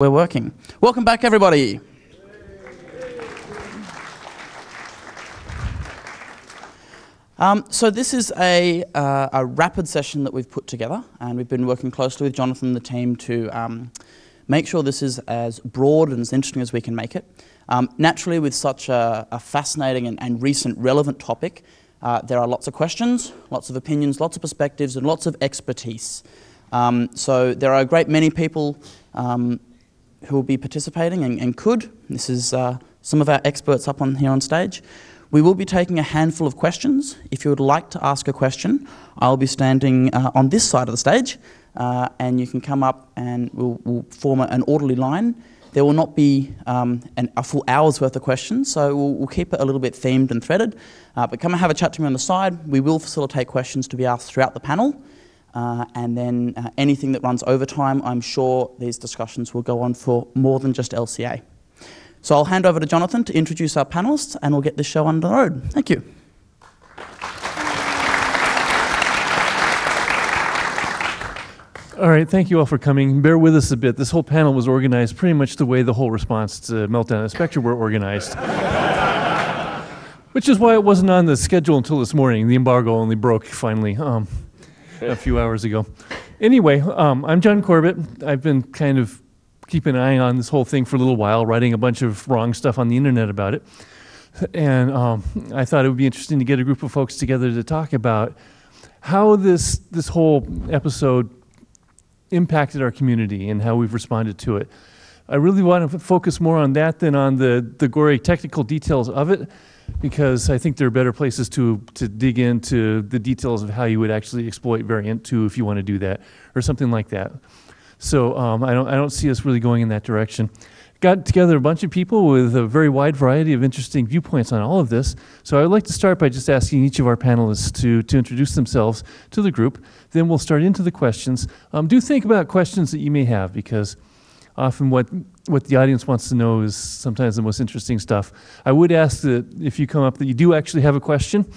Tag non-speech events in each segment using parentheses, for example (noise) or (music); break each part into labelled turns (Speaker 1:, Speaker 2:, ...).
Speaker 1: We're working. Welcome back, everybody. Um, so this is a, uh, a rapid session that we've put together, and we've been working closely with Jonathan and the team to um, make sure this is as broad and as interesting as we can make it. Um, naturally, with such a, a fascinating and, and, recent relevant topic, uh, there are lots of questions, lots of opinions, lots of perspectives, and lots of expertise. Um, so there are a great many people um, who will be participating and, and could. This is uh, some of our experts up on here on stage. We will be taking a handful of questions. If you would like to ask a question, I'll be standing uh, on this side of the stage, uh, and you can come up and we'll, we'll form a, an orderly line. There will not be um, an, a full hour's worth of questions, so we'll, we'll keep it a little bit themed and threaded. Uh, but come and have a chat to me on the side. We will facilitate questions to be asked throughout the panel. Uh, and then uh, anything that runs over time, I'm sure these discussions will go on for more than just LCA. So I'll hand over to Jonathan to introduce our panelists and we'll get this show on the road. Thank you.
Speaker 2: All right, thank you all for coming. Bear with us a bit. This whole panel was organized pretty much the way the whole response to Meltdown at Spectre were organized. (laughs) Which is why it wasn't on the schedule until this morning. The embargo only broke finally um, a few hours ago. Anyway, um, I'm Jon Corbet. I've been kind of keeping an eye on this whole thing for a little while, writing a bunch of wrong stuff on the internet about it. And um, I thought it would be interesting to get a group of folks together to talk about how this this whole episode impacted our community and how we've responded to it. I really want to focus more on that than on the, the gory technical details of it, because I think there are better places to, to dig into the details of how you would actually exploit Variant 2 if you want to do that, or something like that. So um, I, don't, I don't see us really going in that direction. Got together a bunch of people with a very wide variety of interesting viewpoints on all of this. So I'd like to start by just asking each of our panelists to, to introduce themselves to the group. Then we'll start into the questions. Um, do think about questions that you may have because often what, what the audience wants to know is sometimes the most interesting stuff. I would ask that if you come up that you do actually have a question.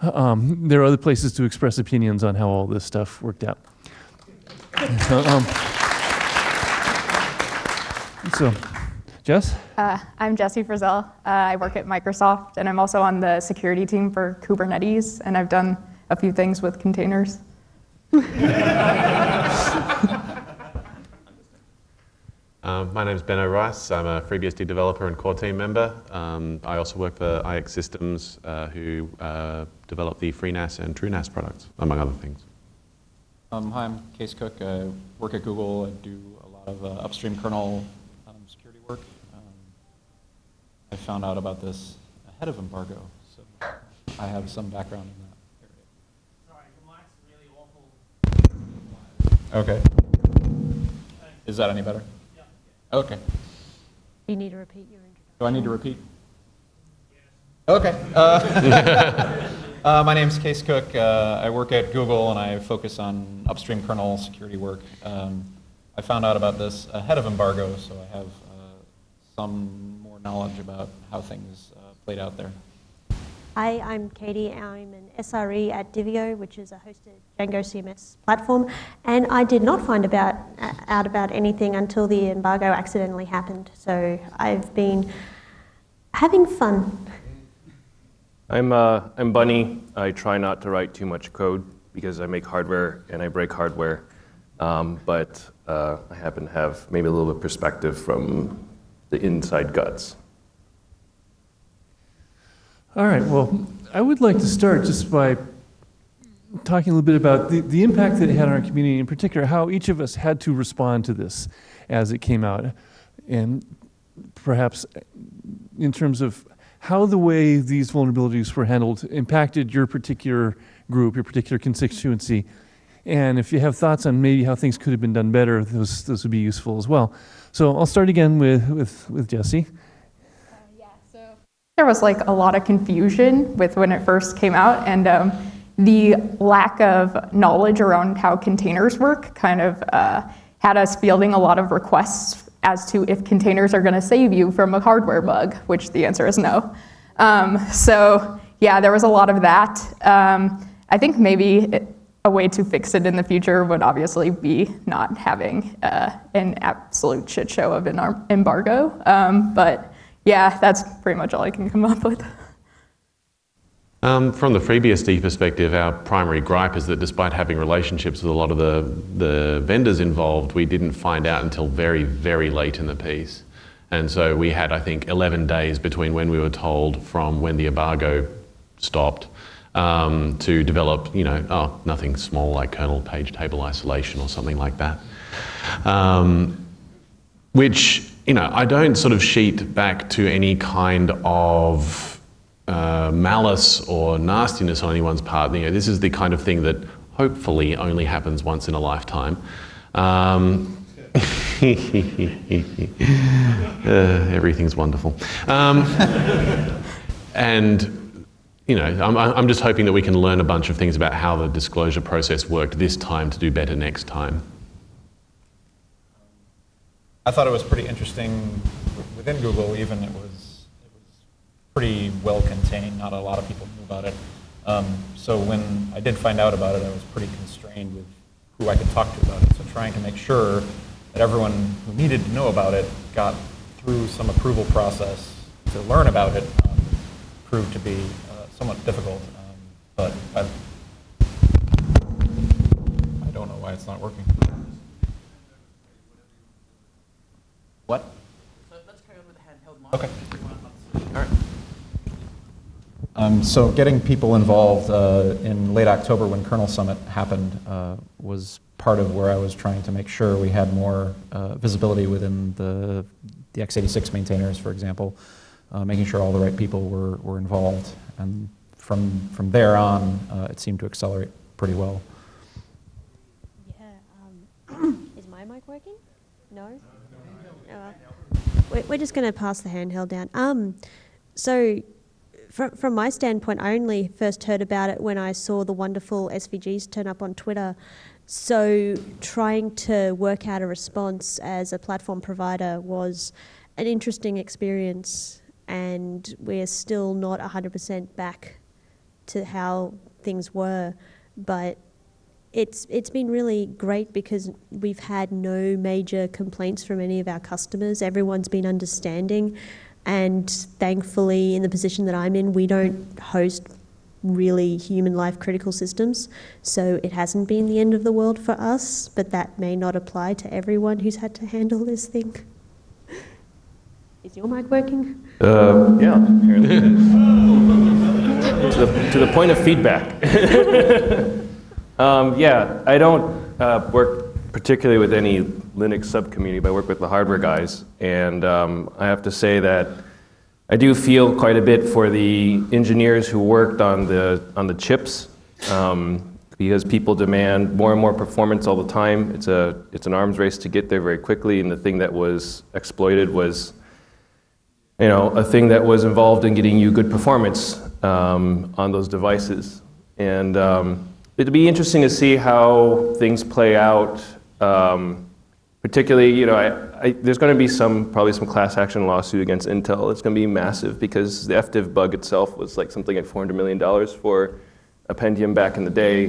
Speaker 2: Um, there are other places to express opinions on how all this stuff worked out. um, so, Jess?
Speaker 3: Uh, I'm Jesse Frazelle. Uh, I work at Microsoft, and I'm also on the security team for Kubernetes, and I've done a few things with containers. (laughs)
Speaker 4: Um, my name is Benno Rice. I'm a FreeBSD developer and core team member. Um, I also work for iXsystems, uh, who uh, develop the FreeNAS and TrueNAS products, among other things.
Speaker 5: Um, hi, I'm Kees Cook. I work at Google. I do a lot of uh, upstream kernel um, security work. Um, I found out about this ahead of embargo, so I have some background in that area. Sorry, the mic's really awful. Okay. Is that any better? Okay.
Speaker 6: You need to repeat your introduction.
Speaker 5: Do I need to repeat? Okay. Uh, (laughs) Uh, my name is Kees Cook. Uh, I work at Google and I focus on upstream kernel security work. Um, I found out about this ahead of embargo, so I have uh, some more knowledge about how things uh, played out there.
Speaker 6: Hi, I'm Katie. I'm an SRE at Divio, which is a hosted Django CMS platform, and I did not find about, uh, out about anything until the embargo accidentally happened. So I've been having fun.
Speaker 7: I'm, uh, I'm bunnie. I try not to write too much code because I make hardware and I break hardware. Um, but uh, I happen to have maybe a little bit of perspective from the inside guts.
Speaker 2: All right, well, I would like to start just by talking a little bit about the, the impact that it had on our community, in particular, how each of us had to respond to this as it came out. And perhaps in terms of how the way these vulnerabilities were handled impacted your particular group, your particular constituency. And if you have thoughts on maybe how things could have been done better, those, those would be useful as well. So I'll start again with, with, with Jessie.
Speaker 3: There was like a lot of confusion with when it first came out, and um, the lack of knowledge around how containers work kind of uh, had us fielding a lot of requests as to if containers are going to save you from a hardware bug, which the answer is no. Um, so yeah, there was a lot of that. Um, I think maybe it, a way to fix it in the future would obviously be not having uh, an absolute shit show of an embargo. Um, but yeah, that's pretty much all I can come up with.
Speaker 4: Um, from the FreeBSD perspective, our primary gripe is that despite having relationships with a lot of the, the vendors involved, we didn't find out until very, very late in the piece. And so we had, I think, 11 days between when we were told from when the embargo stopped um, to develop, you know, oh, nothing small like kernel page table isolation or something like that. Um, which, you know, I don't sort of sheet back to any kind of uh, malice or nastiness on anyone's part. You know, this is the kind of thing that hopefully only happens once in a lifetime. Um, (laughs) uh, everything's wonderful. Um, and, you know, I'm, I'm just hoping that we can learn a bunch of things about how the disclosure process worked this time to do better next time.
Speaker 5: I thought it was pretty interesting within Google, even it was it was pretty well contained. Not a lot of people knew about it. Um, so when I did find out about it, I was pretty constrained with who I could talk to about it. So trying to make sure that everyone who needed to know about it got through some approval process to learn about it um, proved to be uh, somewhat difficult. Um, but I, I don't know why it's not working. What?
Speaker 1: So let's carry on with the handheld mic.
Speaker 5: Okay. All right. Um, so getting people involved uh, in late October when Kernel Summit happened uh, was part of where I was trying to make sure we had more uh, visibility within the, the x86 maintainers, for example, uh, making sure all the right people were, were involved. And from, from there on, uh, it seemed to accelerate pretty well.
Speaker 6: Yeah. Um, (clears throat) is my mic working? We're just going to pass the handheld down. Um, so from, from my standpoint, I only first heard about it when I saw the wonderful SVGs turn up on Twitter. So trying to work out a response as a platform provider was an interesting experience, and we're still not 100% back to how things were, but it's it's been really great because we've had no major complaints from any of our customers. Everyone's been understanding. And thankfully, in the position that I'm in, we don't host really human life critical systems. So it hasn't been the end of the world for us, but that may not apply to everyone who's had to handle this thing. Is your mic working?
Speaker 7: Uh, yeah, (laughs) to, the, to the point of feedback. (laughs) um, yeah, I don't uh, work particularly with any Linux subcommunity, but I work with the hardware guys. And um, I have to say that I do feel quite a bit for the engineers who worked on the, on the chips. Um, because people demand more and more performance all the time. It's, a, it's an arms race to get there very quickly, and the thing that was exploited was you know, a thing that was involved in getting you good performance um, on those devices. And um, it'd be interesting to see how things play out um, particularly, you know, I, I, there's going to be some probably some class action lawsuit against Intel. It's going to be massive because the FDiv bug itself was like something like 400 million dollars for a Pentium back in the day.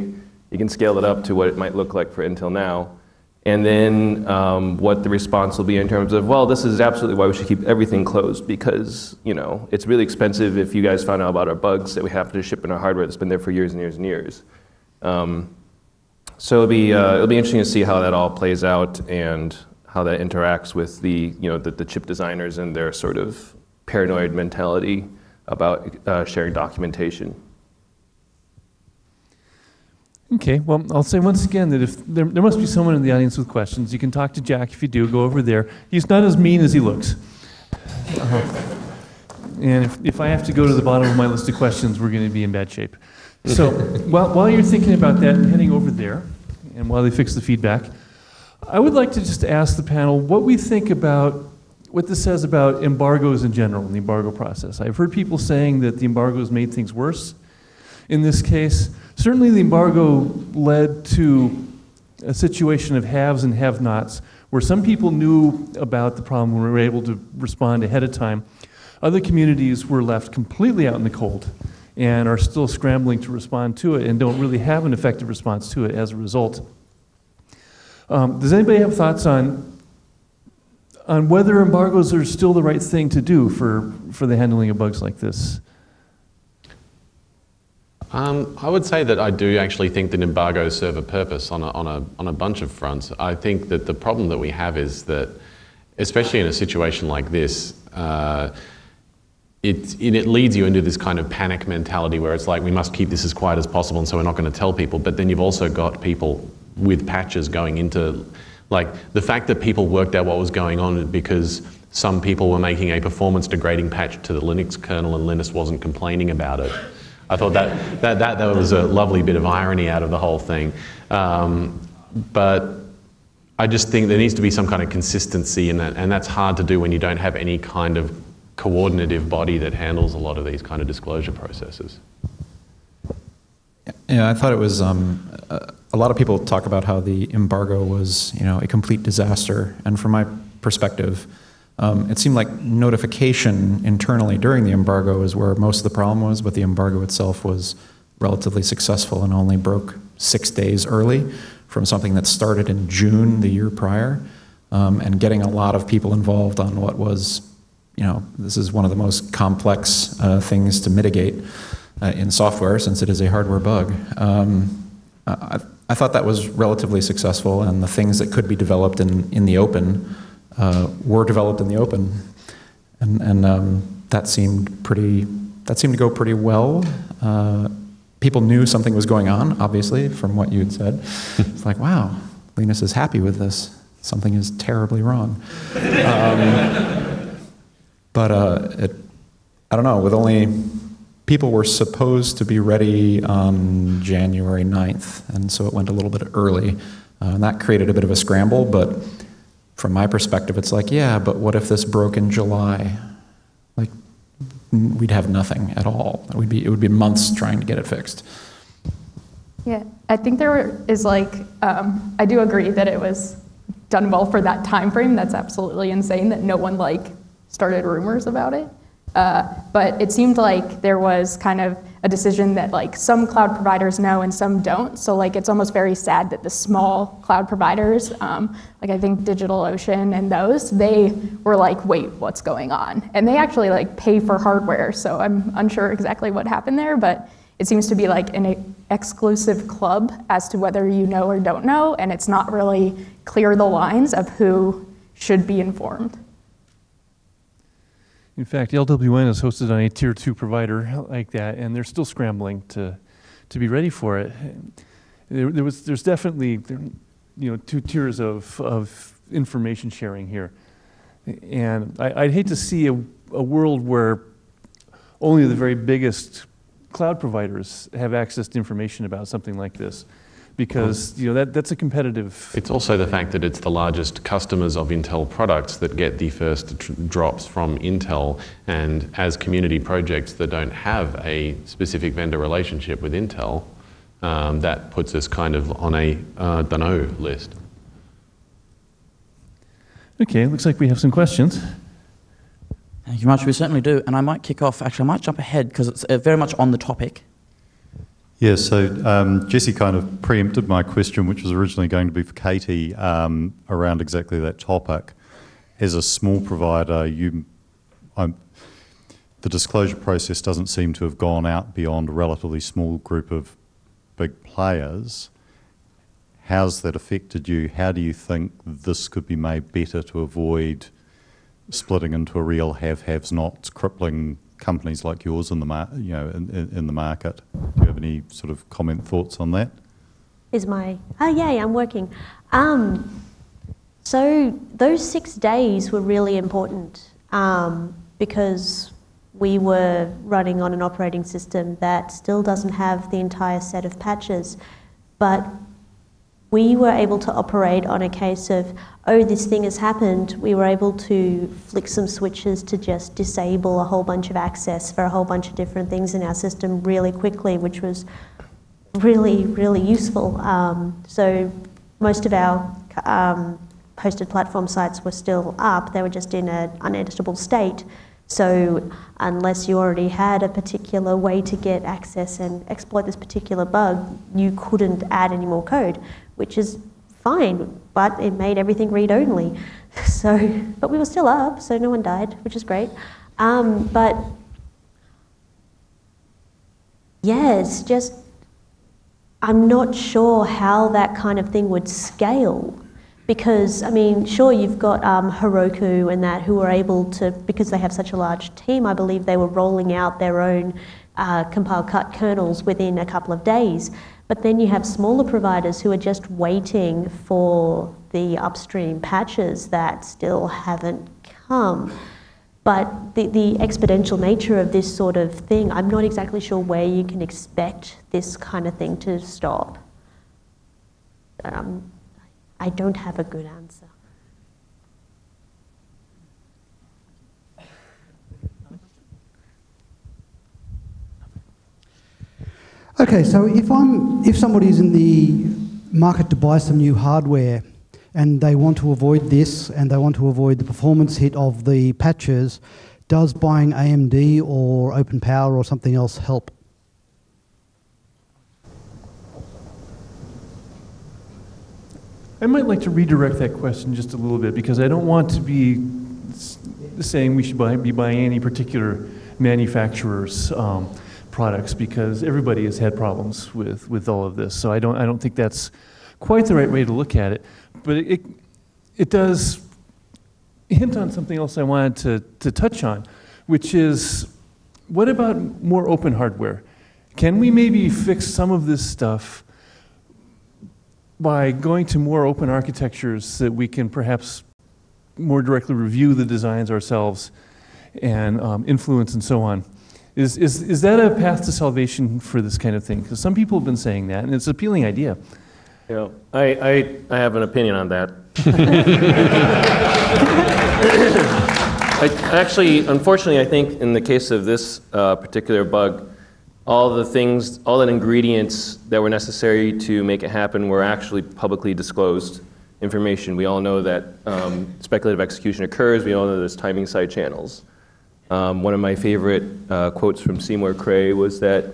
Speaker 7: You can scale it up to what it might look like for Intel now. And then um, what the response will be in terms of, well, this is absolutely why we should keep everything closed because, you know, it's really expensive if you guys found out about our bugs that we have to ship in our hardware that's been there for years and years and years. Um, so it'll be, uh, it'll be interesting to see how that all plays out and how that interacts with the, you know, the, the chip designers and their sort of paranoid mentality about uh, sharing documentation.
Speaker 2: Okay, well, I'll say once again that if there, there must be someone in the audience with questions, you can talk to Jack if you do, go over there. He's not as mean as he looks. Uh-huh. And if, if I have to go to the bottom of my list of questions, we're going to be in bad shape. So (laughs) while, while you're thinking about that and heading over there, and while they fix the feedback, I would like to just ask the panel what we think about what this says about embargoes in general, and the embargo process. I've heard people saying that the embargoes made things worse. In this case, certainly the embargo led to a situation of haves and have nots, where some people knew about the problem and were able to respond ahead of time. Other communities were left completely out in the cold and are still scrambling to respond to it and don't really have an effective response to it as a result. Um, does anybody have thoughts on on whether embargoes are still the right thing to do for, for the handling of bugs like this?
Speaker 4: Um, I would say that I do actually think that embargoes serve a purpose on a, on, a, on a bunch of fronts. I think that the problem that we have is that, especially in a situation like this, uh, it, it, leads you into this kind of panic mentality where it's like we must keep this as quiet as possible and so we're not going to tell people. But then you've also got people with patches going into, like, the fact that people worked out what was going on because some people were making a performance degrading patch to the Linux kernel and Linus wasn't complaining about it. I thought that, that, that, that was a lovely bit of irony out of the whole thing. Um, but I just think there needs to be some kind of consistency in that, and that's hard to do when you don't have any kind of coordinative body that handles a lot of these kind of disclosure processes.
Speaker 8: Yeah, I thought it was. Um, a lot of people talk about how the embargo was, you know, a complete disaster, and from my perspective, um, it seemed like notification internally during the embargo is where most of the problem was, but the embargo itself was relatively successful and only broke six days early from something that started in June the year prior, um, and getting a lot of people involved on what was, you know, this is one of the most complex uh, things to mitigate uh, in software since it is a hardware bug. Um, I, I, thought that was relatively successful, and the things that could be developed in, in the open uh, were developed in the open, and, and um, that seemed pretty. That seemed to go pretty well. Uh, people knew something was going on, obviously, from what you had said. (laughs) it's like, wow, Linus is happy with this. Something is terribly wrong. Um, but uh, it, I don't know, with only people were supposed to be ready on January 9th, and so it went a little bit early. Uh, and that created a bit of a scramble, but from my perspective, it's like, yeah, but what if this broke in July? Like, we'd have nothing at all. We'd be, it would be months trying to get it fixed.
Speaker 3: Yeah, I think there is like, um, I do agree that it was done well for that time frame. That's absolutely insane that no one like started rumors about it. Uh, but it seemed like there was kind of a decision that like some cloud providers know and some don't. So like it's almost very sad that the small cloud providers, um, like I think DigitalOcean and those, they were like, wait, what's going on? And they actually like pay for hardware. So I'm unsure exactly what happened there, but it seems to be like an exclusive club as to whether you know or don't know, and it's not really clear the lines of who should be informed.
Speaker 2: In fact, LWN is hosted on a tier two provider like that, and they're still scrambling to, to be ready for it. There, there was, there's definitely, you know, two tiers of, of information sharing here. And I, would hate to see a, a world where only the very biggest cloud providers have access to information about something like this because you know that, that's a competitive.
Speaker 4: It's also the fact that it's the largest customers of Intel products that get the first tr- drops from Intel, and as community projects that don't have a specific vendor relationship with Intel, um, that puts us kind of on a uh, dunno list.
Speaker 2: Okay, looks like we have some questions.
Speaker 1: Thank you much. We certainly do, and I might kick off. Actually, I might jump ahead because it's uh, very much on the topic.
Speaker 9: Yeah, so um, Jesse kind of preempted my question, which was originally going to be for Katie um, around exactly that topic. As a small provider, you, I'm, the disclosure process doesn't seem to have gone out beyond a relatively small group of big players. How's that affected you? How do you think this could be made better to avoid splitting into a real have-haves, nots, crippling companies like yours in the mar- you know in, in, in, the market. Do you have any sort of comment thoughts on that?
Speaker 6: Is my oh yay I'm working. Um, so those six days were really important um, because we were running on an operating system that still doesn't have the entire set of patches, but we were able to operate on a case of, oh, this thing has happened. We were able to flick some switches to just disable a whole bunch of access for a whole bunch of different things in our system really quickly, which was really, really useful. Um, so most of our um, hosted platform sites were still up. They were just in an uneditable state. So unless you already had a particular way to get access and exploit this particular bug, you couldn't add any more code, which is fine, but it made everything read-only. (laughs) So, but we were still up, so no one died, which is great. Um, but yes, just I'm not sure how that kind of thing would scale. Because, I mean, sure, you've got um, Heroku and that who are able to, because they have such a large team, I believe they were rolling out their own uh, compile cut kernels within a couple of days. But then you have smaller providers who are just waiting for the upstream patches that still haven't come. But the, the exponential nature of this sort of thing, I'm not exactly sure where you can expect this kind of thing to stop. Um, I don't have a good answer.
Speaker 10: Okay, so if I'm if somebody's in the market to buy some new hardware and they want to avoid this and they want to avoid the performance hit of the patches, does buying AMD or Open Power or something else help?
Speaker 2: I might like to redirect that question just a little bit because I don't want to be saying we should buy, be buying any particular manufacturer's um, products because everybody has had problems with, with all of this. So I don't, I don't think that's quite the right way to look at it. But it, it does hint on something else I wanted to, to touch on, which is what about more open hardware? Can we maybe fix some of this stuff by going to more open architectures that we can perhaps more directly review the designs ourselves and um, influence and so on. Is, is, is that a path to salvation for this kind of thing? Because some people have been saying that, and it's an appealing idea.
Speaker 7: Yeah, I, I, I have an opinion on that. (laughs) I, actually, unfortunately, I think in the case of this uh, particular bug, all the things, all the ingredients that were necessary to make it happen were actually publicly disclosed information. We all know that um, speculative execution occurs. We all know there's timing side channels. Um, one of my favorite uh, quotes from Seymour Cray was that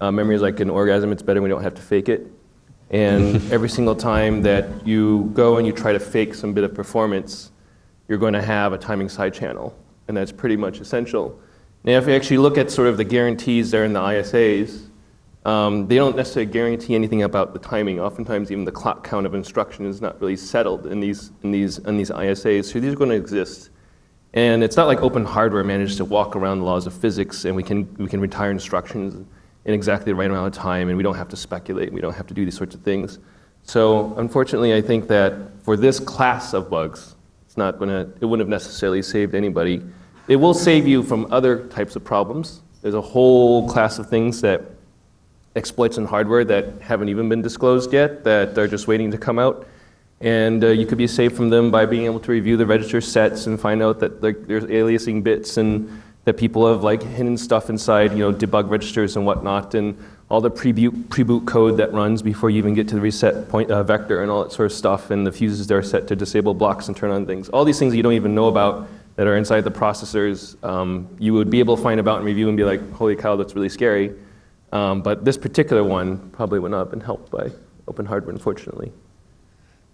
Speaker 7: uh, memory is like an orgasm. It's better when we don't have to fake it. And (laughs) every single time that you go and you try to fake some bit of performance, you're going to have a timing side channel. And that's pretty much essential. Now, if you actually look at sort of the guarantees there in the ISAs, um, they don't necessarily guarantee anything about the timing. Oftentimes, even the clock count of instruction is not really settled in these, in these, in these ISAs. So these are going to exist. And it's not like open hardware managed to walk around the laws of physics and we can, we can retire instructions in exactly the right amount of time and we don't have to speculate, we don't have to do these sorts of things. So unfortunately, I think that for this class of bugs, it's not to, it wouldn't have necessarily saved anybody. It will save you from other types of problems. There's a whole class of things that exploits in hardware that haven't even been disclosed yet, that are just waiting to come out. And uh, you could be saved from them by being able to review the register sets and find out that like, there's aliasing bits and that people have like hidden stuff inside, you know, debug registers and whatnot, and all the pre-boot, pre-boot code that runs before you even get to the reset point uh, vector and all that sort of stuff, and the fuses that are set to disable blocks and turn on things. All these things that you don't even know about that are inside the processors, um, you would be able to find about and review and be like, holy cow, that's really scary. Um, but this particular one probably would not have been helped by open hardware, unfortunately.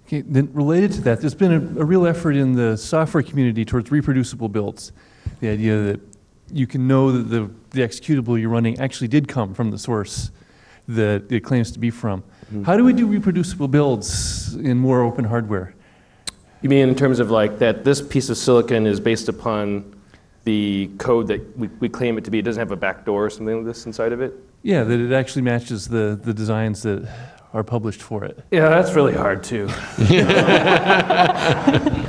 Speaker 2: Okay, then related to that, there's been a, a, real effort in the software community towards reproducible builds. The idea that you can know that the, the executable you're running actually did come from the source that it claims to be from. Mm-hmm. How do we do reproducible builds in more open hardware?
Speaker 7: You mean in terms of like that this piece of silicon is based upon the code that we, we claim it to be? It doesn't have a backdoor or something like this inside of it?
Speaker 2: Yeah, that it actually matches the, the designs that are published for it.
Speaker 7: Yeah, that's really hard too. (laughs) (laughs)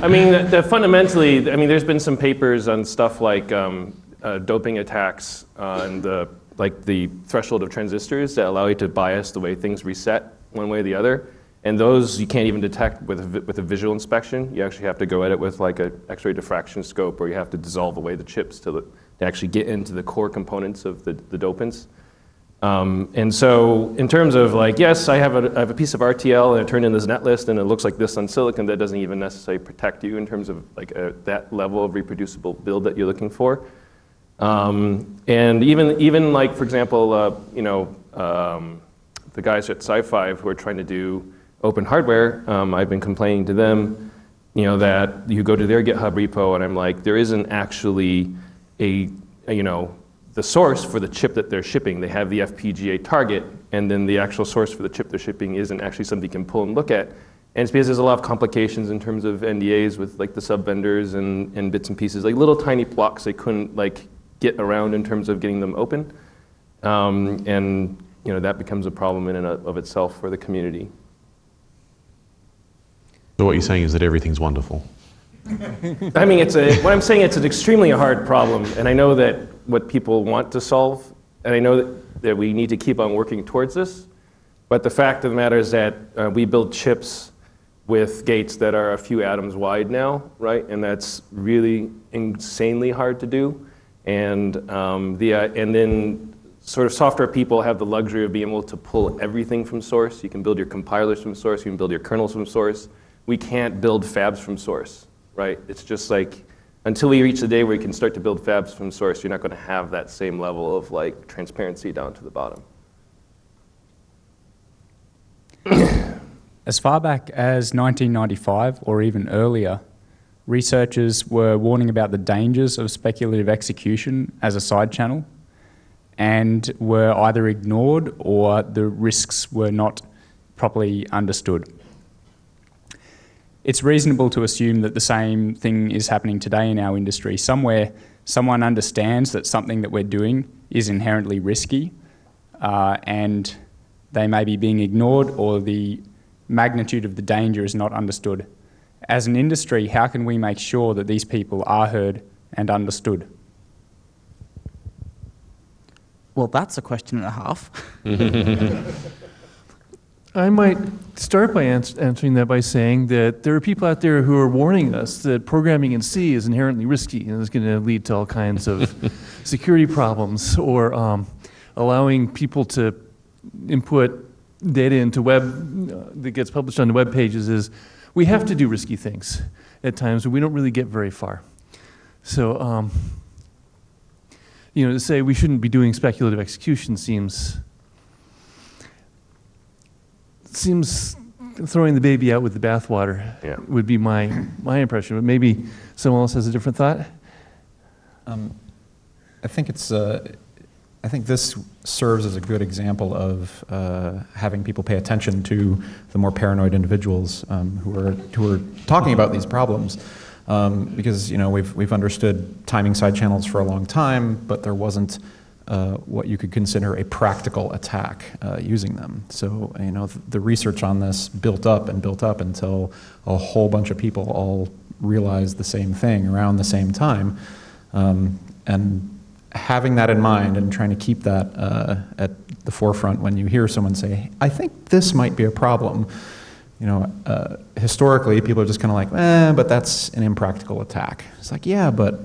Speaker 7: I mean, the, the fundamentally, I mean, there's been some papers on stuff like um, uh, doping attacks on the like the threshold of transistors that allow you to bias the way things reset one way or the other. And those you can't even detect with a, with a visual inspection. You actually have to go at it with like an X-ray diffraction scope, or you have to dissolve away the chips to, the, to actually get into the core components of the, the dopants. Um, and so in terms of like, yes, I have, a, I have a piece of RTL and I turn in this netlist and it looks like this on silicon, that doesn't even necessarily protect you in terms of like a, that level of reproducible build that you're looking for. Um, and even, even like, for example, uh, you know, um, the guys at SiFive who are trying to do open hardware, um, I've been complaining to them, you know, that you go to their GitHub repo and I'm like, there isn't actually a, a, you know, the source for the chip that they're shipping. They have the FPGA target, and then the actual source for the chip they're shipping isn't actually something you can pull and look at. And it's because there's a lot of complications in terms of NDAs with like the sub vendors and, and bits and pieces, like little tiny blocks they couldn't like get around in terms of getting them open. Um, and you know, that becomes a problem in and of itself for the community.
Speaker 4: So what you're saying is that everything's wonderful.
Speaker 7: I mean, it's a, what I'm saying, it's an extremely hard problem, and I know that what people want to solve, and I know that, that we need to keep on working towards this, but the fact of the matter is that uh, we build chips with gates that are a few atoms wide now, right? And that's really insanely hard to do. And, um, the, uh, and then sort of software people have the luxury of being able to pull everything from source. You can build your compilers from source, you can build your kernels from source. We can't build fabs from source, right? It's just like, until we reach the day where we can start to build fabs from source, you're not going to have that same level of like transparency down to the bottom.
Speaker 11: As far back as 1995 or even earlier, researchers were warning about the dangers of speculative execution as a side channel and were either ignored or the risks were not properly understood. It's reasonable to assume that the same thing is happening today in our industry. Somewhere, someone understands that something that we're doing is inherently risky uh, and they may be being ignored or the magnitude of the danger is not understood. As an industry, how can we make sure that these people are heard and understood?
Speaker 1: Well, that's a question and a half. (laughs)
Speaker 2: I might start by ans- answering that by saying that there are people out there who are warning us that programming in C is inherently risky and is going to lead to all kinds of (laughs) security problems or um, allowing people to input data into web uh, that gets published on the web pages is we have to do risky things at times, but we don't really get very far. So, um, you know, to say we shouldn't be doing speculative execution seems seems throwing the baby out with the bathwater
Speaker 7: Yeah.
Speaker 2: would be my my impression. But maybe someone else has a different thought.
Speaker 8: Um, I think it's. Uh, I think this serves as a good example of uh, having people pay attention to the more paranoid individuals um, who are who are talking about these problems, um, because you know we've we've understood timing side channels for a long time, but there wasn't uh, what you could consider a practical attack uh, using them. So you know th- the research on this built up and built up until a whole bunch of people all realized the same thing around the same time, um, and having that in mind and trying to keep that uh, at the forefront when you hear someone say, "I think this might be a problem." You know, uh, historically, people are just kind of like, "Eh, but that's an impractical attack." It's like, yeah, but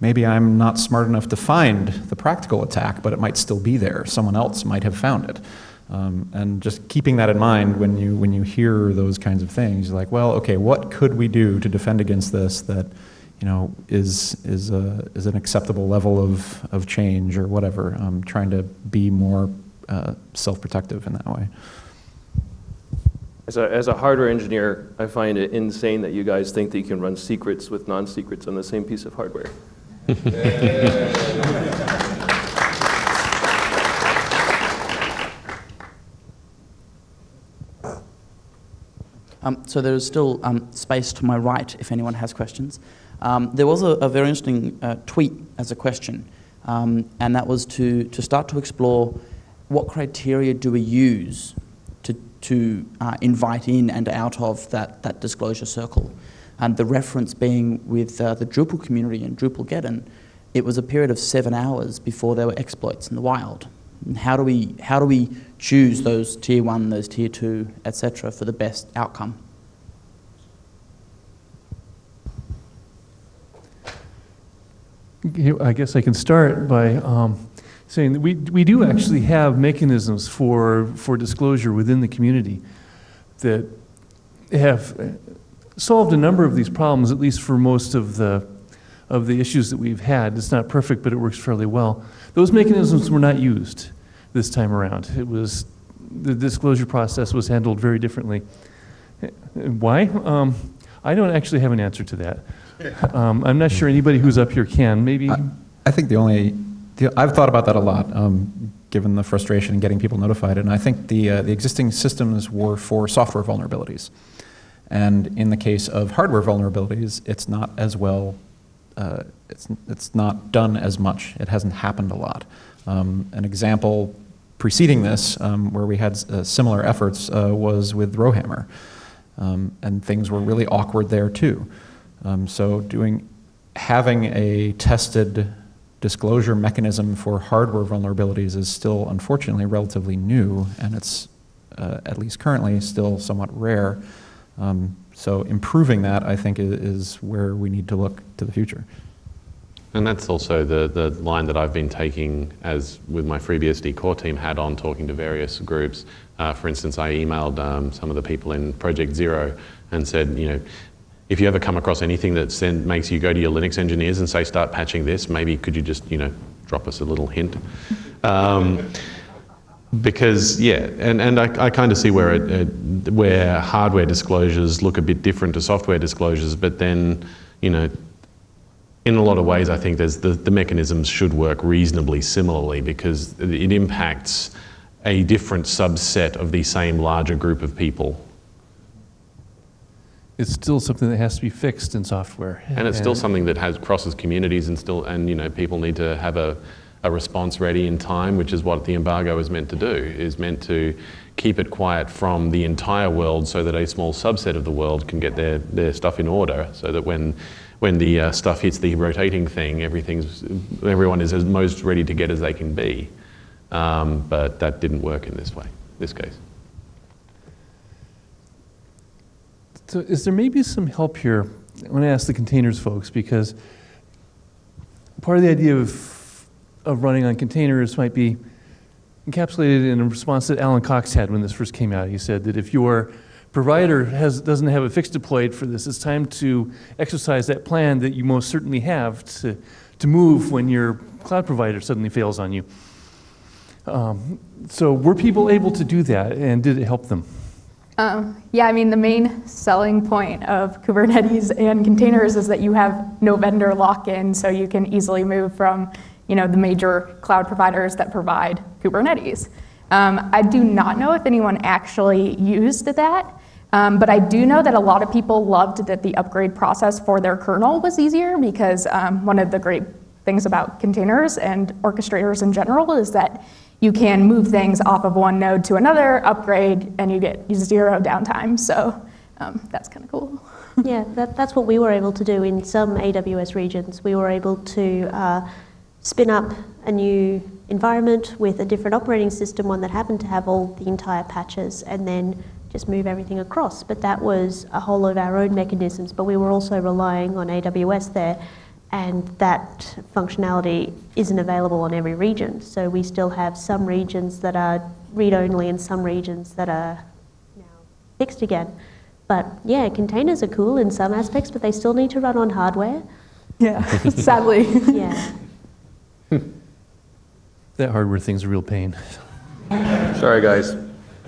Speaker 8: maybe I'm not smart enough to find the practical attack, but it might still be there. Someone else might have found it. Um, and just keeping that in mind when you when you hear those kinds of things, you're like, well, okay, what could we do to defend against this that you know, is is a is an acceptable level of of change or whatever. Um, trying to be more uh, self-protective in that way.
Speaker 7: As a, as a hardware engineer, I find it insane that you guys think that you can run secrets with non-secrets on the same piece of hardware.
Speaker 1: Um, so there is still um, space to my right if anyone has questions. Um, there was a, a very interesting uh, tweet as a question, um, and that was to, to start to explore what criteria do we use to, to uh, invite in and out of that, that disclosure circle. And the reference being with uh, the Drupal community and Drupalgeddon, it was a period of seven hours before there were exploits in the wild. And how do we, how do we choose those tier one, those tier two, etc., for the best outcome?
Speaker 2: I guess I can start by um, saying that we, we do actually have mechanisms for, for disclosure within the community that have solved a number of these problems, at least for most of the, of the issues that we've had. It's not perfect, but it works fairly well. Those mechanisms were not used this time around. It was, the disclosure process was handled very differently. Why? Um, I don't actually have an answer to that. (laughs) Um, I'm not sure anybody who's up here can. Maybe,
Speaker 8: I, I think the only, the, I've thought about that a lot, um, given the frustration in getting people notified, and I think the, uh, the existing systems were for software vulnerabilities. And in the case of hardware vulnerabilities, it's not as well, uh, it's, it's not done as much. It hasn't happened a lot. Um, an example preceding this, um, where we had uh, similar efforts, uh, was with Rowhammer. Um, and things were really awkward there too. Um, so doing, having a tested disclosure mechanism for hardware vulnerabilities is still unfortunately relatively new, and it's uh, at least currently still somewhat rare. Um, so improving that, I think, is, where we need to look to the future.
Speaker 4: And that's also the, the line that I've been taking as with my FreeBSD core team hat on, talking to various groups. Uh, for instance, I emailed um, some of the people in Project Zero and said, you know, if you ever come across anything that send, makes you go to your Linux engineers and say, start patching this, maybe could you just, you know, drop us a little hint? (laughs) Um, because yeah, and, and I, I kind of see where it, it, where hardware disclosures look a bit different to software disclosures, but then you know, in a lot of ways, I think there's the, the mechanisms should work reasonably similarly because it impacts a different subset of the same larger group of people.
Speaker 2: it's still something that has to be fixed in software.
Speaker 4: And it's still something that has crosses communities and still, and you know, people need to have a, a response ready in time, which is what the embargo is meant to do, is meant to keep it quiet from the entire world so that a small subset of the world can get their, their stuff in order so that when, when the uh, stuff hits the rotating thing, everything's, everyone is as most ready to get as they can be. Um, but that didn't work in this way, this case.
Speaker 2: So is there maybe some help here? I want to ask the containers folks because part of the idea of, of running on containers might be encapsulated in a response that Alan Cox had when this first came out. He said that if your provider has, doesn't have a fix deployed for this, it's time to exercise that plan that you most certainly have to, to move when your cloud provider suddenly fails on you. Um, so were people able to do that and did it help them?
Speaker 3: Um, yeah, I mean, the main selling point of Kubernetes and containers is that you have no vendor lock-in, so you can easily move from, you know, the major cloud providers that provide Kubernetes. Um, I do not know if anyone actually used that, um, but I do know that a lot of people loved that the upgrade process for their kernel was easier because um, one of the great things about containers and orchestrators in general is that you can move things off of one node to another, upgrade, and you get zero downtime. So um, that's kind of cool. (laughs)
Speaker 6: yeah, that, that's what we were able to do in some AWS regions. We were able to uh, spin up a new environment with a different operating system, one that happened to have all the entire patches, and then just move everything across. But that was a whole of our own mechanisms, but we were also relying on AWS there and that functionality isn't available on every region. So we still have some regions that are read-only and some regions that are now fixed again. But yeah, containers are cool in some aspects, but they still need to run on hardware.
Speaker 3: Yeah, (laughs) sadly.
Speaker 6: Yeah.
Speaker 2: That hardware thing's a real pain.
Speaker 7: Sorry, guys.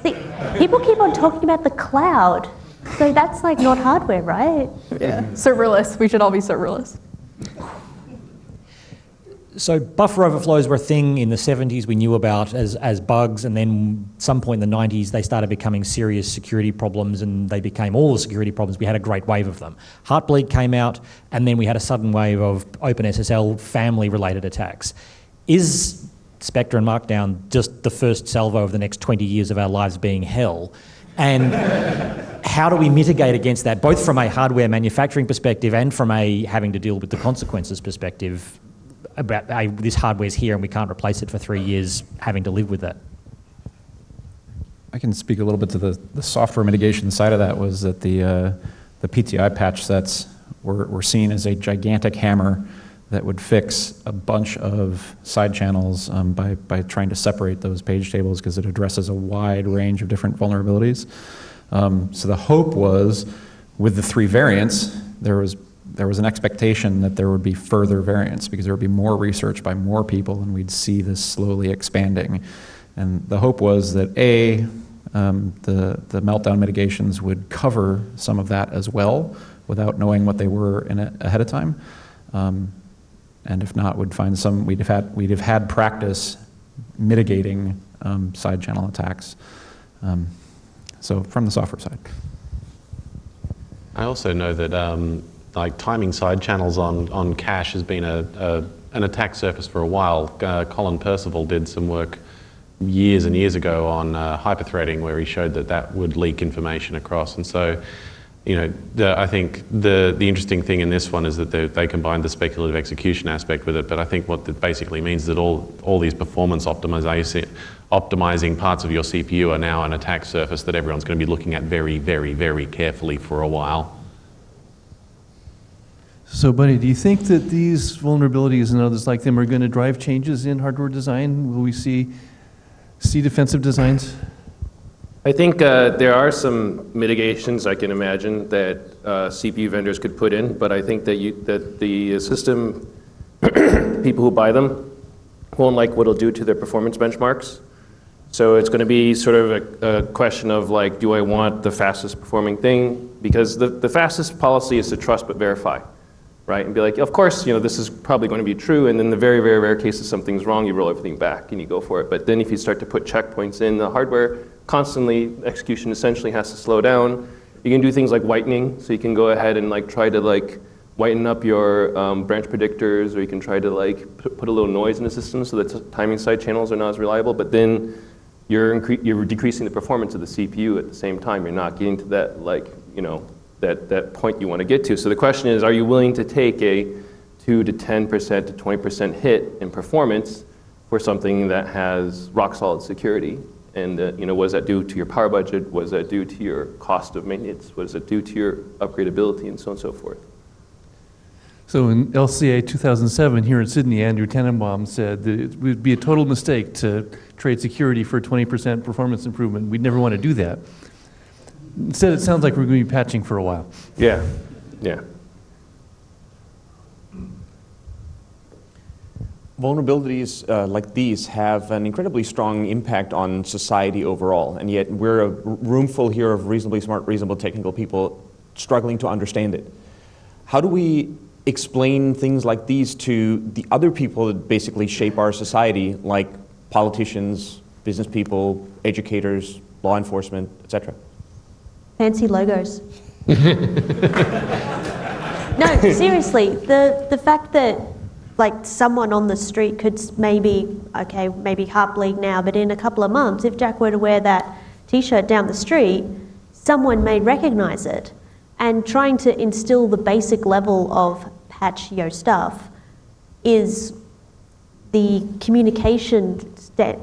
Speaker 6: See, people keep on talking about the cloud. So that's like not hardware, right?
Speaker 3: Yeah, serverless. We should all be serverless.
Speaker 12: So buffer overflows were a thing in the 70s we knew about as, as bugs, and then some point in the 90s they started becoming serious security problems, and they became all the security problems. We had a great wave of them. Heartbleed came out, and then we had a sudden wave of OpenSSL family-related attacks. Is Spectre and Meltdown just the first salvo of the next 20 years of our lives being hell? And how do we mitigate against that, both from a hardware manufacturing perspective and from a having to deal with the consequences perspective about hey, this hardware's here and we can't replace it for three years, having to live with that?
Speaker 8: I can speak a little bit to the, the software mitigation side of that was that the, uh, the PTI patch sets were, were seen as a gigantic hammer that would fix a bunch of side channels um, by, by trying to separate those page tables because it addresses a wide range of different vulnerabilities. Um, so the hope was with the three variants, there was there was an expectation that there would be further variants because there would be more research by more people and we'd see this slowly expanding. And the hope was that A, um, the, the meltdown mitigations would cover some of that as well without knowing what they were in a, ahead of time. Um, and if not, would find some, we'd have had, we'd have had practice mitigating um, side channel attacks. Um, so from the software side.
Speaker 4: I also know that um, like timing side channels on, on cache has been a, a an attack surface for a while. Uh, Colin Percival did some work years and years ago on uh, hyperthreading where he showed that that would leak information across. And so, you know, the, I think the, the interesting thing in this one is that they, they combined the speculative execution aspect with it. But I think what that basically means is that all, all these performance optimization, optimizing parts of your CPU are now an attack surface that everyone's going to be looking at very, very, very carefully for a while.
Speaker 2: So, bunnie, do you think that these vulnerabilities and others like them are going to drive changes in hardware design? Will we see see defensive designs?
Speaker 7: I think uh, there are some mitigations I can imagine that uh, CPU vendors could put in, but I think that the system (clears throat) people who buy them won't like what it'll do to their performance benchmarks. So it's going to be sort of a, question of like, do I want the fastest performing thing? Because the, the fastest policy is to trust but verify right? And be like, of course, you know, this is probably going to be true. And in the very, very rare cases something's wrong, you roll everything back and you go for it. But then if you start to put checkpoints in the hardware, constantly execution essentially has to slow down. You can do things like whitening, so you can go ahead and like try to like whiten up your um, branch predictors, or you can try to like put, a little noise in the system so that timing side channels are not as reliable. But then you're, you're decreasing the performance of the CPU at the same time. You're not getting to that like you know that, that point you want to get to. So the question is, are you willing to take a 2 to 10% to 20% hit in performance for something that has rock solid security? And uh, you know, what does that do to your power budget? What does that do to your cost of maintenance? What does it do to your upgradability and so on and so forth?
Speaker 2: So in LCA 2007 here in Sydney, Andrew Tanenbaum said that it would be a total mistake to trade security for 20% performance improvement. We'd never want to do that. Instead, it sounds like we're going to be patching for a while.
Speaker 7: Yeah, yeah.
Speaker 13: Vulnerabilities uh, like these have an incredibly strong impact on society overall, and yet we're a room full here of reasonably smart, reasonable technical people struggling to understand it. How do we explain things like these to the other people that basically shape our society, like politicians, business people, educators, law enforcement, etc.?
Speaker 6: fancy logos. (laughs) no, seriously, the, the fact that like someone on the street could maybe, okay, maybe Heartbleed now, but in a couple of months, if Jack were to wear that t-shirt down the street, someone may recognize it. And trying to instill the basic level of patch your stuff is the communication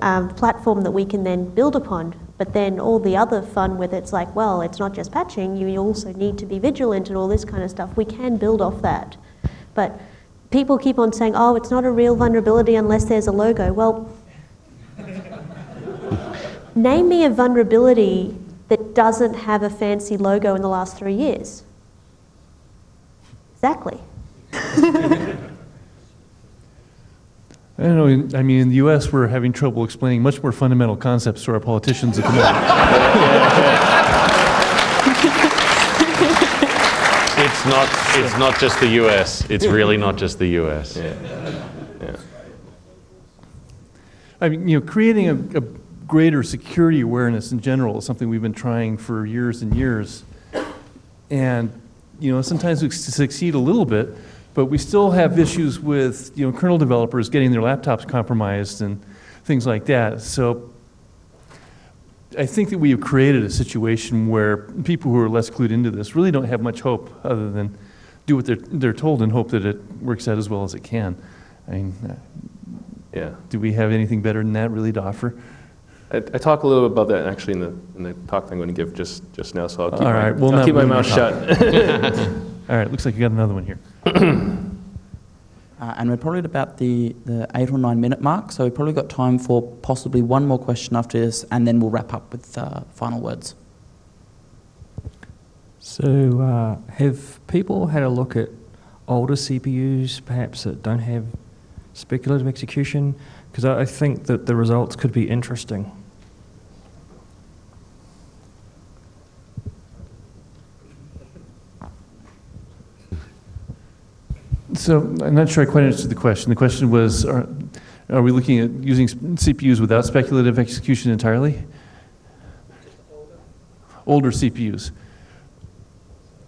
Speaker 6: um, platform that we can then build upon but then all the other fun with it's like, well, it's not just patching, you also need to be vigilant and all this kind of stuff. We can build off that. But people keep on saying, oh, it's not a real vulnerability unless there's a logo. Well, (laughs) name me a vulnerability that doesn't have a fancy logo in the last three years. Exactly. (laughs)
Speaker 2: I don't know. I mean, in the U.S., we're having trouble explaining much more fundamental concepts to our politicians at the moment. (laughs)
Speaker 4: it's not. It's not just the U.S. It's really not just the U.S. Yeah.
Speaker 2: Yeah. I mean, you know, creating a, a greater security awareness in general is something we've been trying for years and years, and you know, sometimes we succeed a little bit but we still have issues with you know kernel developers getting their laptops compromised and things like that. So I think that we have created a situation where people who are less clued into this really don't have much hope other than do what they're, they're told and hope that it works out as well as it can. I mean, uh,
Speaker 7: yeah.
Speaker 2: Do we have anything better than that really to offer?
Speaker 7: I, I, talk a little bit about that actually in the, in the talk I'm going to give just, just now, so I'll keep
Speaker 2: All right,
Speaker 7: my,
Speaker 2: well,
Speaker 7: I'll keep my mouth shut. (laughs)
Speaker 2: All right, looks like you got another one here. (clears throat)
Speaker 1: Uh, and we're probably at about the, the eight or nine minute mark, so we've probably got time for possibly one more question after this, and then we'll wrap up with uh, final words.
Speaker 14: So, uh, have people had a look at older CPUs, perhaps that don't have speculative execution? Because I I think that the results could be interesting.
Speaker 2: So I'm not sure I quite understood the question. The question was, are, are we looking at using CPUs without speculative execution entirely? Older CPUs.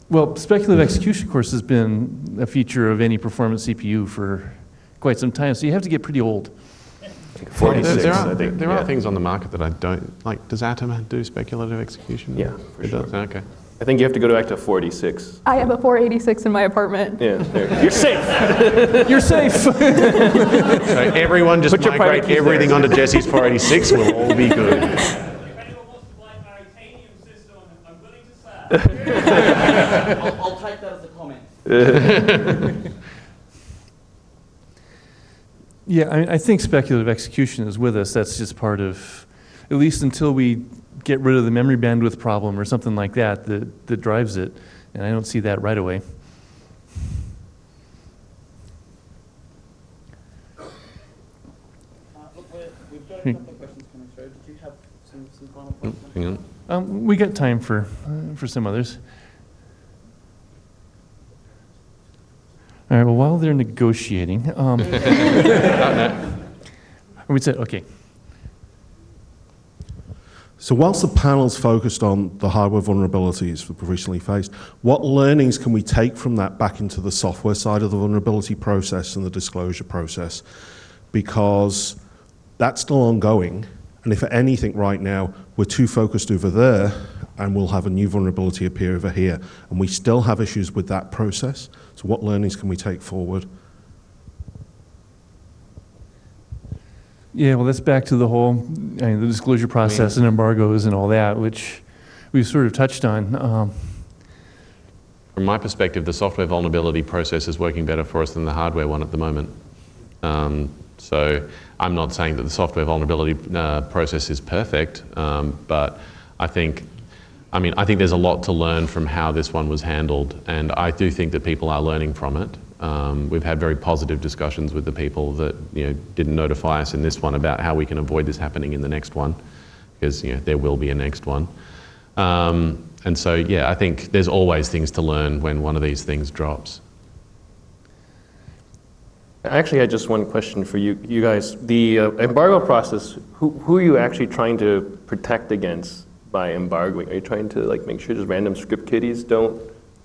Speaker 2: Well, speculative execution, of course, has been a feature of any performance CPU for quite some time, so you have to get pretty old.
Speaker 4: There,
Speaker 7: 46,
Speaker 4: there are,
Speaker 7: I think.
Speaker 4: there
Speaker 7: yeah.
Speaker 4: are things on the market that I don't like. Does Atom do speculative execution?
Speaker 7: Yeah, for
Speaker 4: it
Speaker 7: sure.
Speaker 4: does. Okay.
Speaker 7: I think you have to go back to 46.
Speaker 3: I have a 486 in my apartment.
Speaker 7: Yeah, there. you're safe.
Speaker 2: You're safe. (laughs)
Speaker 4: So everyone just
Speaker 7: Put your private
Speaker 4: migrate everything
Speaker 7: there.
Speaker 4: onto Jessie's 486. We'll all be good.
Speaker 1: I'll, I'll take that as a comment.
Speaker 2: Yeah, I, I think speculative execution is with us. That's just part of, at least until we get rid of the memory bandwidth problem or something like that that, that drives it. And I don't see that right away.
Speaker 1: Uh, we've got a couple of questions coming through. Did you have some, some final points?
Speaker 4: Hang on.
Speaker 2: Um, we got time for, uh, for some others. All right, well, while they're negotiating, um, (laughs) we said, okay,
Speaker 15: So whilst the panel's focused on the hardware vulnerabilities we've recently faced, what learnings can we take from that back into the software side of the vulnerability process and the disclosure process? Because that's still ongoing, and if anything right now, we're too focused over there, and we'll have a new vulnerability appear over here, and we still have issues with that process. So what learnings can we take forward?
Speaker 2: Yeah, well, that's back to the whole, I mean, the disclosure process and embargoes and all that, which we've sort of touched on. Um,
Speaker 4: From my perspective, the software vulnerability process is working better for us than the hardware one at the moment. Um, so I'm not saying that the software vulnerability uh, process is perfect, um, but I think, I mean, I think there's a lot to learn from how this one was handled, and I do think that people are learning from it. Um, we've had very positive discussions with the people that you know didn't notify us in this one about how we can avoid this happening in the next one, because you know there will be a next one. Um, and so, yeah, I think there's always things to learn when one of these things drops.
Speaker 7: I actually had just one question for you, you guys. The uh, embargo process, who, who are you actually trying to protect against by embargoing? Are you trying to like make sure just random script kiddies don't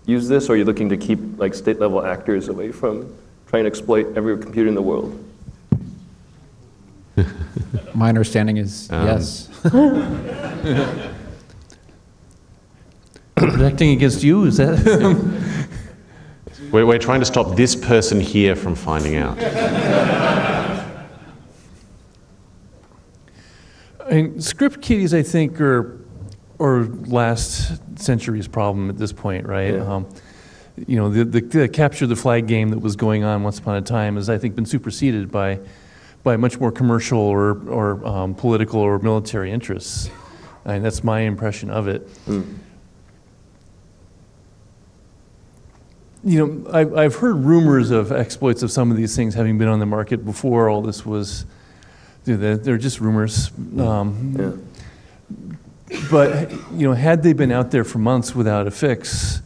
Speaker 7: use this, or are you looking to keep like state level actors away from trying to exploit every computer in the world? (laughs)
Speaker 8: My understanding is
Speaker 4: Um,
Speaker 8: yes. (laughs)
Speaker 2: protecting against you, is that? (laughs)
Speaker 4: We're, we're trying to stop this person here from finding out.
Speaker 2: I mean, script kiddies, I think, are, are last century's problem at this point, right?
Speaker 7: Yeah.
Speaker 2: Um, you know, the, the, the capture the flag game that was going on once upon a time has, I think, been superseded by, by much more commercial or, or um, political or military interests. And that's my impression of it. You know, I've, I've heard rumors of exploits of some of these things having been on the market before all this was, you know, they're, they're just rumors. Um,
Speaker 7: Yeah.
Speaker 2: But, you know, had they been out there for months without a fix,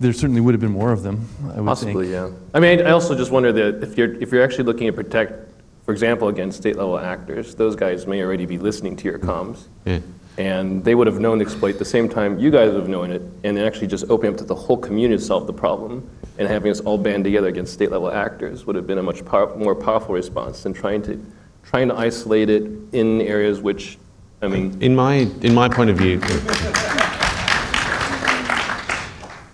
Speaker 2: there certainly would have been more of them, I would
Speaker 7: Possibly,
Speaker 2: think.
Speaker 7: yeah. I mean, I also just wonder that if you're if you're actually looking to protect, for example, against state level actors, those guys may already be listening to your comms.
Speaker 4: Yeah.
Speaker 7: And they would have known the exploit the same time you guys would have known it, and then actually just opening up to the whole community to solve the problem, and having us all band together against state level actors would have been a much power, more powerful response than trying to trying to isolate it in areas which, I mean,
Speaker 4: In my, in my point of view,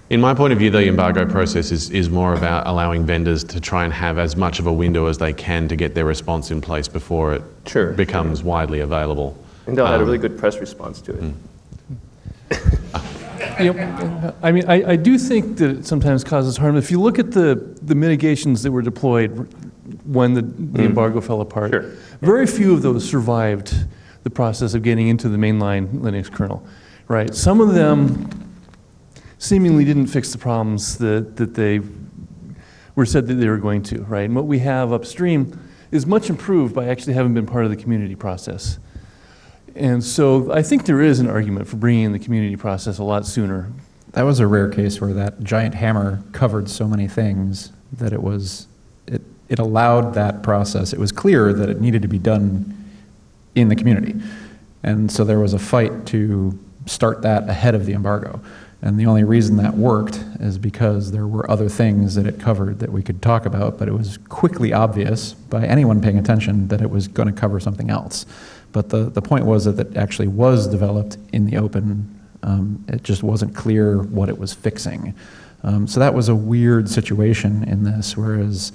Speaker 4: in my point of view, the embargo process is, is more about allowing vendors to try and have as much of a window as they can to get their response in place before it
Speaker 7: Sure,
Speaker 4: becomes widely available.
Speaker 7: I think they'll had a
Speaker 4: Um,
Speaker 7: really good press response to it. (laughs)
Speaker 2: You know, I mean, I, I do think that it sometimes causes harm. If you look at the, the mitigations that were deployed when the, the embargo fell apart,
Speaker 7: Sure.
Speaker 2: very few of those survived the process of getting into the mainline Linux kernel, right? Some of them seemingly didn't fix the problems that, that they were said that they were going to, right? And what we have upstream is much improved by actually having been part of the community process. And so I think there is an argument for bringing in the community process a lot sooner.
Speaker 8: That was a rare case where that giant hammer covered so many things that it was, it, it allowed that process. It was clear that it needed to be done in the community. And so there was a fight to start that ahead of the embargo. And the only reason that worked is because there were other things that it covered that we could talk about, but it was quickly obvious by anyone paying attention that it was going to cover something else. But the, the point was that it actually was developed in the open. Um, it just wasn't clear what it was fixing. Um, so that was a weird situation in this, whereas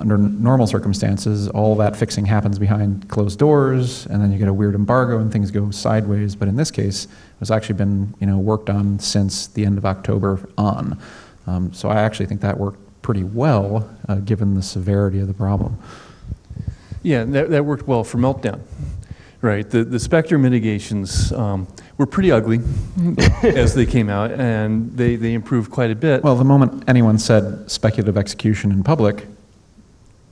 Speaker 8: under normal circumstances, all that fixing happens behind closed doors, and then you get a weird embargo and things go sideways. But in this case, it's actually been you know worked on since the end of October on. Um, so I actually think that worked pretty well, uh, given the severity of the problem.
Speaker 2: Yeah, that, that worked well for meltdown. Right, the, the Spectre mitigations um, were pretty ugly (laughs) as they came out, and they, they improved quite a bit.
Speaker 8: Well, the moment anyone said speculative execution in public,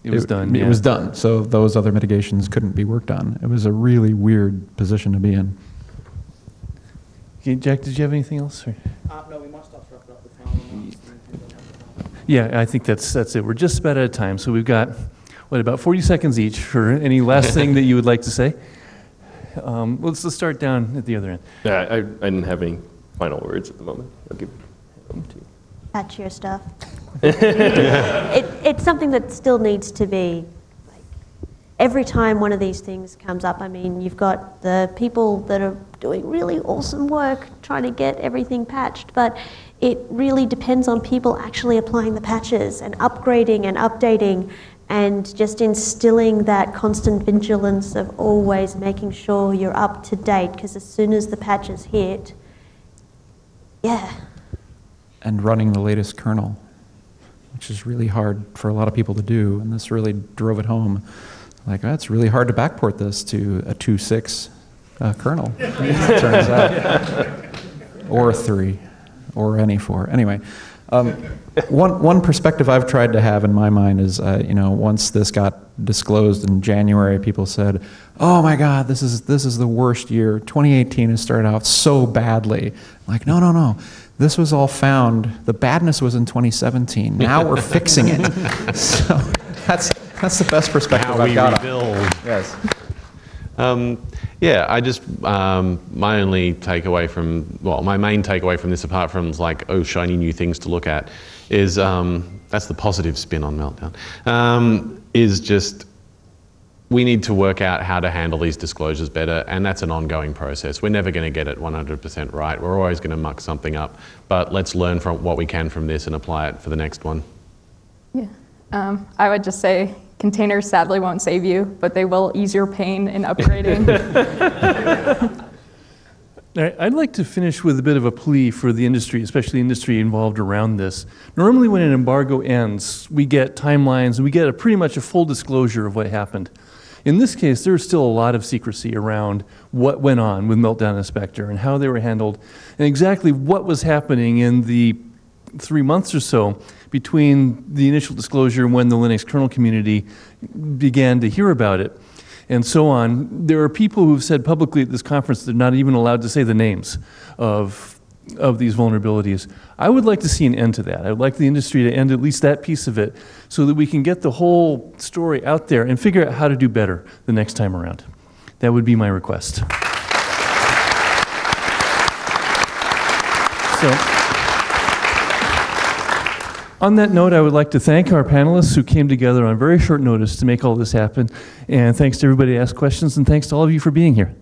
Speaker 2: It was done,
Speaker 8: It
Speaker 2: yeah.
Speaker 8: was done. So those other mitigations couldn't be worked on. It was a really weird position to be in.
Speaker 2: Okay, Jack, did you have anything else? or-
Speaker 1: Uh, no, we might start to wrap it up with final
Speaker 2: Yeah, I think that's, that's it. We're just about out of time, so we've got, what, about 40 seconds each for any last thing that you would like to say? Um, Let's, let's start down at the other end.
Speaker 7: Yeah, I, I didn't have any final words at the moment. I'll give them to you.
Speaker 6: Patch your stuff. (laughs) it, it's something that still needs to be. Like, every time one of these things comes up, I mean, you've got the people that are doing really awesome work trying to get everything patched, but it really depends on people actually applying the patches and upgrading and updating and just instilling that constant vigilance of always making sure you're up to date because as soon as the patches hit, yeah,
Speaker 8: and running the latest kernel, which is really hard for a lot of people to do. And this really drove it home. Like, oh, it's really hard to backport this to a 2.6 uh, kernel, turns out. Or 3, or any 4. Anyway, um, one, one perspective I've tried to have in my mind is, uh, you know, once this got disclosed in January, people said, oh my God, this is, this is the worst year. 2018 has started off so badly. Like, no, no, no. This was all found, the badness was in 2017. (laughs) Now we're fixing it. So that's, that's the best perspective
Speaker 4: Now
Speaker 8: I've
Speaker 4: we
Speaker 8: got.
Speaker 4: rebuild.
Speaker 8: Yes.
Speaker 4: Um, yeah, I just um, my only takeaway from well, my main takeaway from this, apart from like oh shiny new things to look at, is um, that's the positive spin on meltdown. Um, is just we need to work out how to handle these disclosures better, and that's an ongoing process. We're never going to get it 100% right. We're always going to muck something up, but let's learn from what we can from this and apply it for the next one.
Speaker 3: Yeah. Um, I would just say containers sadly won't save you, but they will ease your pain in upgrading. (laughs)
Speaker 2: All right, I'd like to finish with a bit of a plea for the industry, especially industry involved around this. Normally, when an embargo ends, we get timelines and we get a pretty much a full disclosure of what happened. In this case, there's still a lot of secrecy around what went on with Meltdown and Spectre and how they were handled, and exactly what was happening in the three months or so between the initial disclosure and when the Linux kernel community began to hear about it and so on. There are people who've said publicly at this conference they're not even allowed to say the names of, of these vulnerabilities. I would like to see an end to that. I would like the industry to end at least that piece of it so that we can get the whole story out there and figure out how to do better the next time around. That would be my request. So, on that note, I would like to thank our panelists who came together on very short notice to make all this happen. And thanks to everybody who asked questions, and thanks to all of you for being here.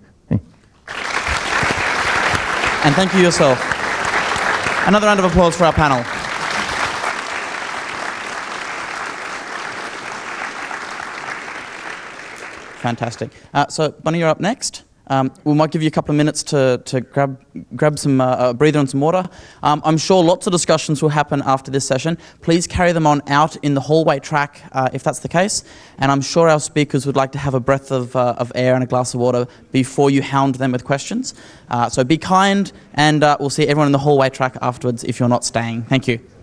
Speaker 1: And thank you yourself. Another round of applause for our panel. Fantastic. Uh, so, bunnie, you're up next. Um, we might give you a couple of minutes to, to grab, grab some uh, breather and some water. Um, I'm sure lots of discussions will happen after this session. Please carry them on out in the hallway track uh, if that's the case. And I'm sure our speakers would like to have a breath of, uh, of air and a glass of water before you hound them with questions. Uh, so be kind, and uh, we'll see everyone in the hallway track afterwards if you're not staying. Thank you.